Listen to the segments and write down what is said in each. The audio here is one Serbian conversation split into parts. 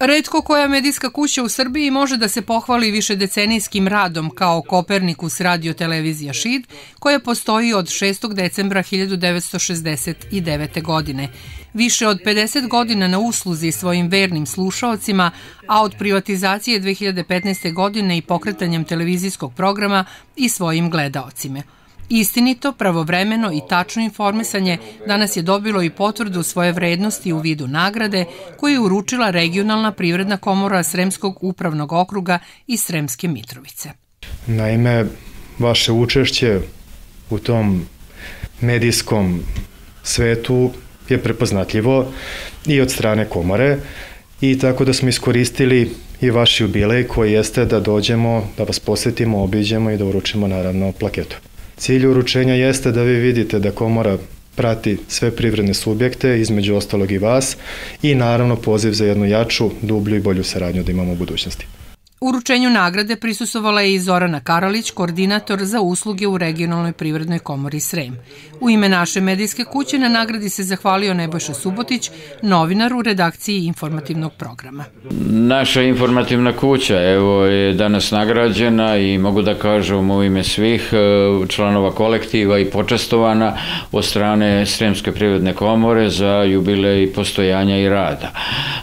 Redko koja medijska kuća u Srbiji može da se pohvali više decenijskim radom kao Kopernikus radio televizija Šid, koja postoji od 6. decembra 1969. godine. Više od 50 godina na usluzi svojim vernim slušaocima, a od privatizacije 2015. godine i pokretanjem televizijskog programa i svojim gledaocima. Istinito, pravovremeno i tačno informisanje danas je dobilo i potvrdu svoje vrednosti u vidu nagrade koju je uručila regionalna privredna komora Sremskog upravnog okruga i Sremske Mitrovice. Naime, vaše učešće u tom medijskom svetu je prepoznatljivo i od strane komore i tako da smo iskoristili i vaš jubilej koji jeste da dođemo, da vas posetimo, obiđemo i da uručimo naravno plaketu. Cilj uručenja jeste da vi vidite da komora prati sve privredne subjekte, između ostalog i vas, i naravno poziv za jednu jaču, dublju i bolju saradnju da imamo u budućnosti. Uručenju nagrade prisusovala je i Zorana Karalić, koordinator za usluge u regionalnoj privrednoj komori Srem. U ime naše medijske kuće na nagradi se zahvalio Nebojša Subotić, novinar u redakciji informativnog programa. Naša informativna kuća evo, je danas nagrađena i mogu da kažem u ime svih e, članova kolektiva i počestovana od strane Sremske privredne komore za jubilej postojanja i rada.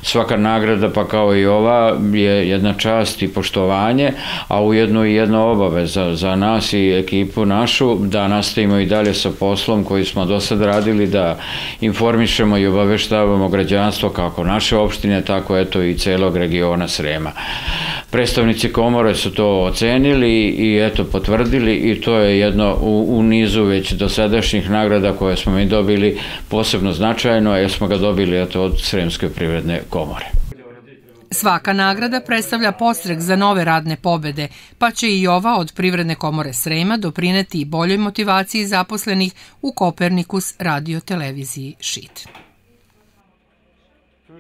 Svaka nagrada, pa kao i ova, je jedna čast i poštovanje, a ujedno i jedna obaveza za nas i ekipu našu da nastavimo i dalje sa poslom koji smo do sad radili, da informišemo i obaveštavamo građanstvo kako naše opštine, tako eto i celog regiona Srema. Predstavnici komore su to ocenili i eto potvrdili i to je jedno u, u nizu već dosadašnjih nagrada koje smo mi dobili posebno značajno, jer smo ga dobili eto od Sremske privredne komore. Svaka nagrada predstavlja postrek za nove radne pobede, pa će i ova od Privredne komore Srema doprineti boljoj motivaciji zaposlenih u Kopernikus radio televiziji Šit.